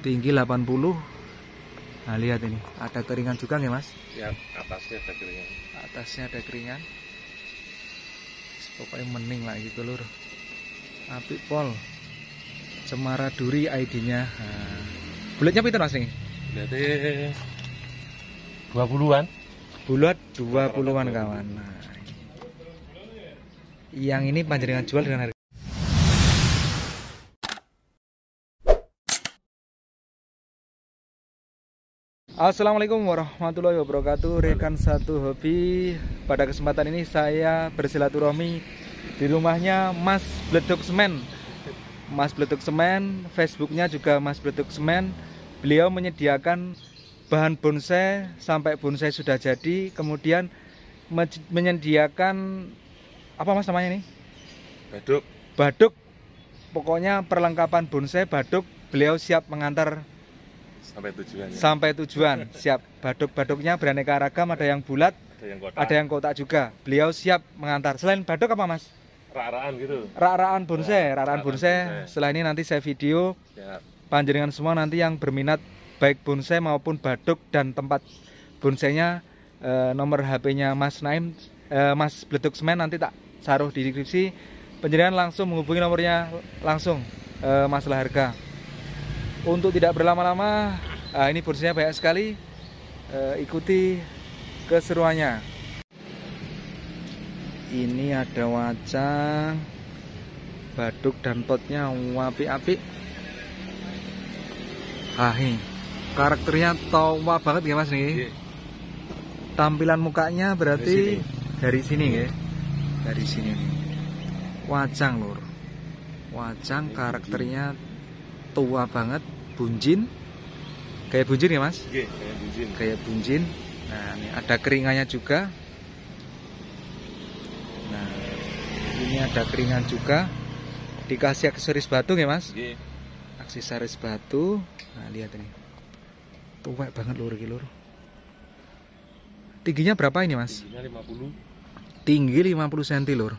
tinggi 80 nah lihat ini. Ada keringan juga nggak mas? Ya, atasnya ada keringan. atasnya ada keringan. Pokoknya mening lah gitu lur. Apik pol. Cemara duri ID-nya nah. bulatnya pinter mas ini? Berarti 20-an. bulat 20-an kawan. Nah, yang ini panjenengan jual dengan harga Assalamualaikum warahmatullahi wabarakatuh. Rekan satu hobi Pada kesempatan ini saya bersilaturahmi Di rumahnya Mas Bleduk Semen. Mas Bleduk Semen Facebooknya juga Mas Bleduk Semen. Beliau menyediakan bahan bonsai Sampai bonsai sudah jadi. Kemudian me- menyediakan Apa mas namanya ini? Baduk. Baduk. Pokoknya perlengkapan bonsai baduk. Beliau siap mengantar Sampai tujuannya. sampai tujuan. Siap. Baduk-baduknya beraneka ragam ada yang bulat ada yang kotak. ada yang kotak juga. Beliau siap mengantar. Selain baduk apa mas? Rak-rakan gitu. rak-rakan bonsai Ya, rak-rakan bonsai. setelah ini nanti saya video Ya, panjenengan semua nanti yang berminat baik bonsai maupun baduk dan tempat bonsainya eh, nomor HP-nya Mas Naim eh, Mas Bleduk Semen nanti tak taruh di deskripsi. Panjenengan langsung menghubungi nomornya langsung eh, masalah harga untuk tidak berlama-lama ah, ini bonsainya banyak sekali. Eh, ikuti keseruannya. Ini ada wacang baduk dan potnya wapi-api. Ah ini karakternya tawa banget ya mas nih. Iya. tampilan mukanya berarti Dari dari sini ya? Dari sini nih. Wacang lur. Wacang karakternya tua banget bunjin kayak bunjin ya mas? Oke, kayak bujin. kayak bunjin nah ini ada keringannya juga. Nah ini ada keringan juga. Dikasih aksesoris batu ya mas? Oke. aksesoris batu nah lihat ini. Tua banget lur iki lur. Tingginya berapa ini mas? Tingginya 50. tinggi 50 cm lur.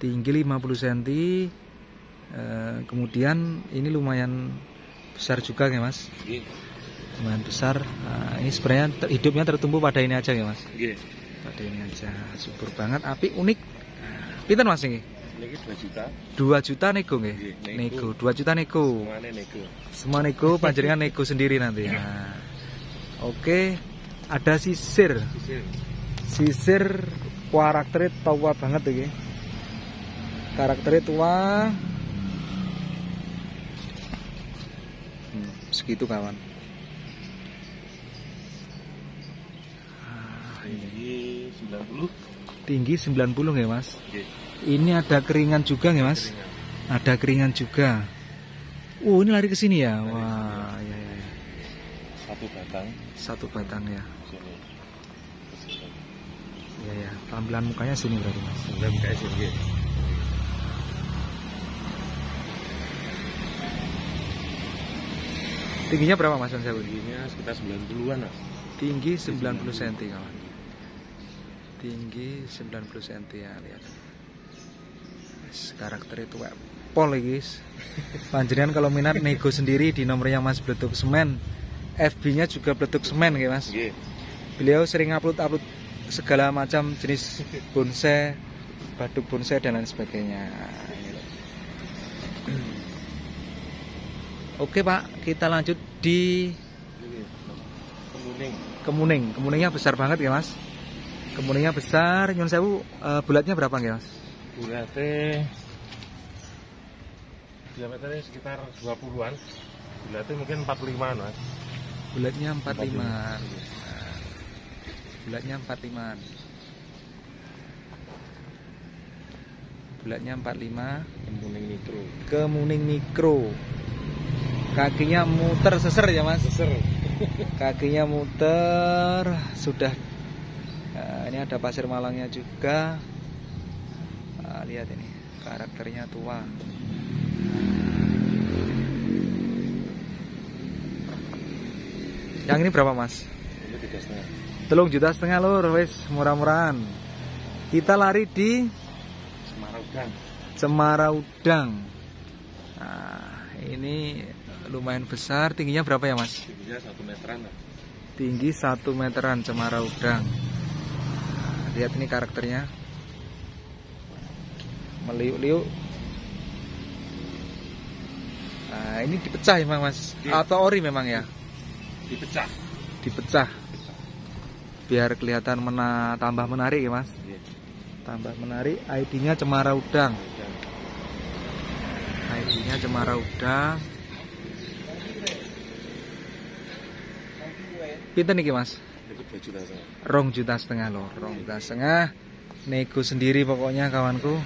Tinggi 50 cm Eh, kemudian ini lumayan besar juga ya mas. Oke. lumayan besar. Nah, ini sebenarnya ter- hidupnya tertumpu pada ini aja ya mas. Oke. pada ini aja. Subur banget. Api unik. Pinten mas ini? 2 juta. 2 juta nego nggih? Nggih, nego. 2 juta nego. Semuanya nego. semua nego panjenengan nego sendiri nanti. Nah, oke. Ada sisir. Sisir. sisir karakternya tua banget iki karakternya tua Hmm, segitu kawan Tinggi 90. tinggi 90 ya mas Oke. ini ada keringan juga ya mas Keringan. ada keringan juga oh ini lari ke sini ya Lari wah ya, ya, ya. Satu batang. satu batang ya Sini. Ya ya tampilan mukanya sini berarti mas Sebelah kayak sini. Tingginya berapa mas? Sewu? Tingginya sekitar 90-an lah. tinggi 90 cm kawan tinggi 90 cm ya lihat. Karakter itu wek pol guys panjenengan kalau minat nego sendiri di nomornya Mas Bletuk Semen. FB-nya juga Bletuk Semen ya Mas? Beliau sering upload upload segala macam jenis bonsai baduk bonsai dan lain sebagainya oke pak kita lanjut di. Kemuning. kemuning kemuningnya besar banget ya mas kemuningnya besar nyun sewu eh, bulatnya berapa ya mas Bulatnya diameternya sekitar 20-an. Bulatnya mungkin 45-an, Mas. bulatnya 45 Nah, bulatnya 45 bulatnya 45 Kemuning mikro. kemuning mikro kakinya muter seser ya mas? Seser. kakinya muter sudah. Nah, ini ada pasir malangnya juga. Nah, lihat ini karakternya tua. Yang ini berapa mas? Telung juta setengah lur wis murah-murahan. Kita lari di Semarang udang. Cemara Udang ini lumayan besar tingginya berapa ya mas? Tingginya satu meteran tinggi satu meteran cemara udang. Nah, lihat ini karakternya. Meliuk-liuk. Nah ini dipecah emang mas? Iya. atau ori memang ya? Dipecah. Dipecah. Biar kelihatan mena tambah menarik ya mas? Iya. tambah menarik ID-nya cemara udang Udang. ID-nya cemara udang Pinten nih mas? Rong juta setengah loh, rong juta setengah. Nego sendiri pokoknya kawanku.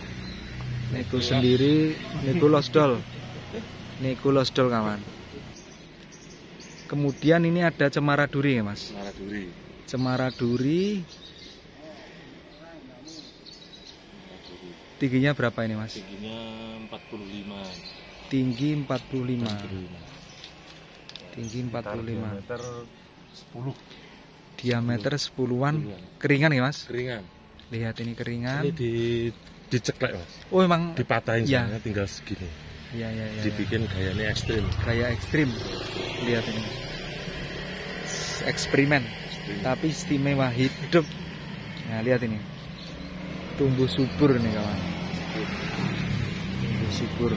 Nego sendiri, nego losdol. Nego losdol kawan. Kemudian ini ada cemara duri ya mas. Duri Cemara duri Nara duri tingginya berapa ini mas? tingginya 45 Tinggi 45. 45 Tinggi 45. meter 10 Diameter 10-an. Keringan ya mas? keringan Lihat ini keringan. ini di diceklek mas Oh emang dipatahin Iya. soalnya tinggal segini Iya iya iya. dibikin gayanya ekstrim Kayak ekstrim. Lihat ini. Eksperimen. tapi istimewa hidup. Nah, lihat ini. Tumbuh subur nih kawan. Tumbuh subur.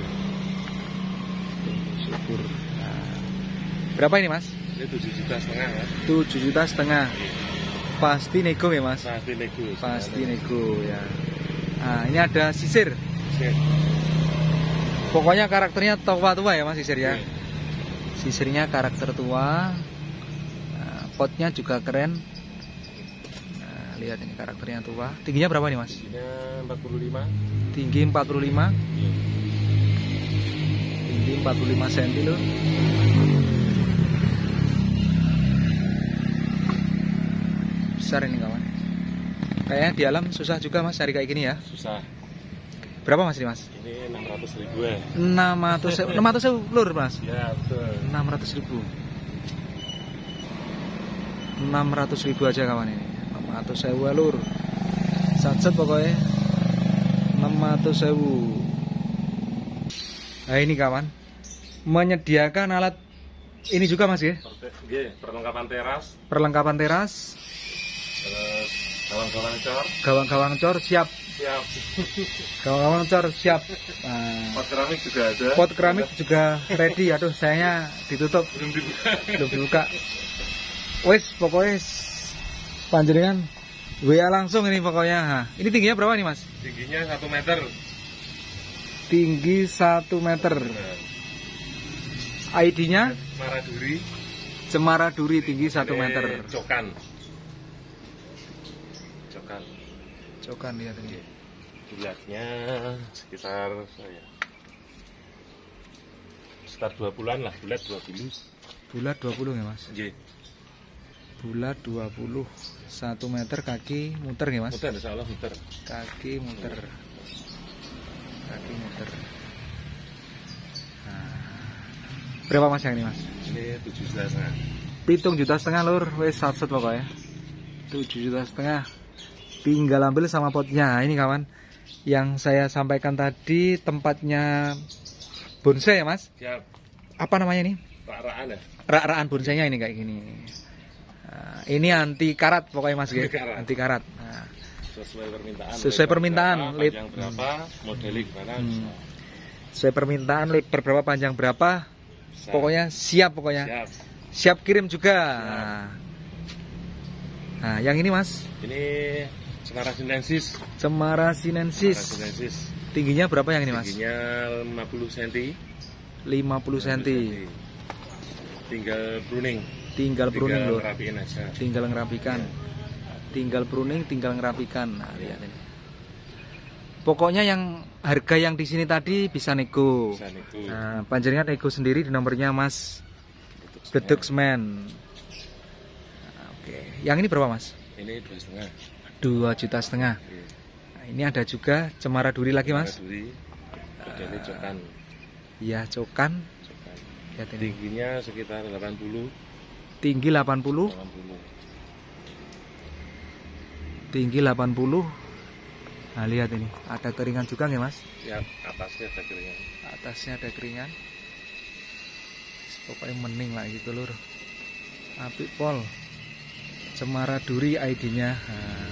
Subur. Nah, berapa ini mas? ini 7 juta setengah mas 7 juta setengah. Pasti nego ya mas? pasti nego Pasti nego ya. Nah, ini ada sisir. Sip. Pokoknya karakternya tua-tua ya mas sisir ya. Iya. Sisirnya karakter tua. Nah, potnya juga keren. Nah, lihat ini karakternya tua. Tingginya berapa nih mas? tingginya 45 Tinggi 45. Iya. Tinggi 45 cm loh. Besar ini kawan. Kayaknya di alam susah juga mas cari kayak gini ya. susah Berapa mas ini mas? ini 600 ribu ya 600 600 lur mas. ya betul 600 ribu 600 ribu aja kawan ini 600 sewu lur satset pokoknya 600 sewu nah ini kawan menyediakan alat ini juga mas ya? Perlengkapan teras. Perlengkapan teras. Terus kawan-kawan cor. Gawang-gawang cor siap. Siap. Gawang-gawang cor siap. Nah, pot keramik juga ada. Pot keramik juga ready. Aduh sayangnya ditutup. Belum dibuka. Belum dibuka. Wes pokoknya panjenengan WA langsung ini pokoknya. Hah. ini tingginya berapa nih mas? Tingginya 1 meter. Tinggi 1 meter ID-nya Maraduri Cemara Duri. Tinggi 1 meter. Cokan. Cokan. Cokan lihat ini bulatnya sekitar saya sekitar 20-an lah bulat 20 bulat 20 ya mas? Nggih. bulat 20 1 meter kaki muter ya mas? Muter insya Allah muter. Kaki muter. Kaki muter nah. Berapa mas yang ini mas? Ini 7 juta setengah. Pitung juta setengah lur. Wes satset pokoknya. 7 juta setengah. Tinggal ambil sama potnya. Nah, ini kawan yang saya sampaikan tadi tempatnya bonsai ya mas? Siap. Apa namanya ini? Raan ya? Rak-rakan bonsainya ini kayak gini. Nah, ini anti karat pokoknya mas Anti karat. anti karat. Nah, sesuai permintaan. Sesuai permintaan, berapa, lip. panjang berapa modeling gimana Hmm. sesuai permintaan lebar berapa panjang berapa Bisa. pokoknya siap pokoknya. Siap. Siap kirim juga. Nah, nah yang ini mas? Ini Cemara Sinensis. Cemara Cemara sinensis. Tingginya berapa yang ini mas? Tingginya 50 cm 50 cm tinggal pruning. Tinggal pruning tinggal loh. rapiin aja. Tinggal ngerapikan. Tinggal pruning tinggal ngerapikan. Nah lihat ini pokoknya yang harga yang di sini tadi bisa nego bisa nego nah panjenengan nego sendiri di nomornya mas Beduk Semen Nah, oke. Yang ini berapa mas? Ini dua setengah. Dua juta setengah. Iya. nah, ini ada juga cemara duri lagi mas. Duri. Modelnya cokan. Iya cokan. Cokan. Lihat ini. Tingginya sekitar 80 tinggi 80 80 tinggi 80 nah lihat ini. Ada keringan juga nggak mas? Ya atasnya ada keringan. Atasnya ada keringan. Pokoknya mening lah gitu lur. Api pol. Cemara duri ID-nya nah.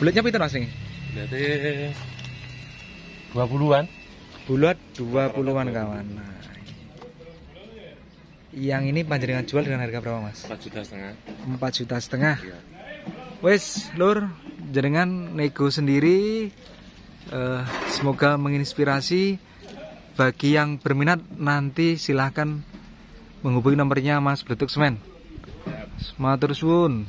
bulatnya pinter mas nih Berarti 20-an. bulat 20-an kawan. Nah. yang ini panjenengan jual dengan harga berapa mas? 4 juta setengah. 4 juta setengah. Iya. Wes, lur, jenengan nego sendiri. eh, semoga menginspirasi bagi yang berminat nanti silahkan menghubungi nomornya Mas Bletuk Semen. Matur suwun.